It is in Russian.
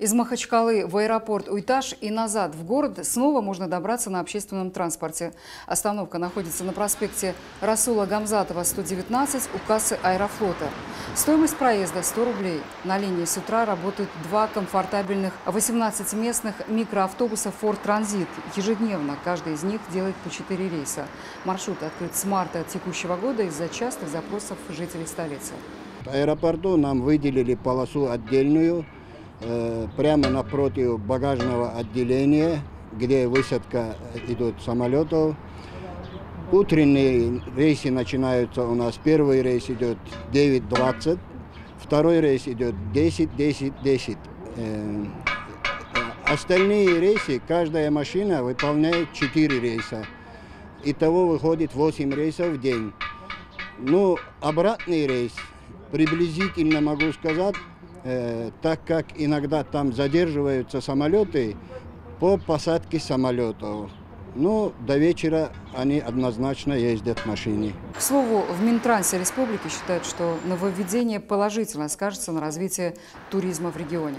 Из Махачкалы в аэропорт Уйтаж и назад в город снова можно добраться на общественном транспорте. Остановка находится на проспекте Расула Гамзатова, 119, у кассы Аэрофлота. Стоимость проезда 100 рублей. На линии с утра работают два комфортабельных 18-местных микроавтобуса «Форд Транзит». Ежедневно каждый из них делает по 4 рейса. Маршрут открыт с марта текущего года из-за частых запросов жителей столицы. Аэропорту нам выделили полосу отдельную, прямо напротив багажного отделения, где высадка идет самолетов. Утренние рейсы начинаются у нас. Первый рейс идет 9.20, второй рейс идет 10, 10, 10. Э, Остальные рейсы, каждая машина выполняет 4 рейса. Итого выходит 8 рейсов в день. Ну, обратный рейс, приблизительно могу сказать, э, так как иногда там задерживаются самолеты по посадке самолетов. Ну, до вечера они однозначно ездят в машине. К слову, в Минтрансе республики считают, что нововведение положительно скажется на развитии туризма в регионе.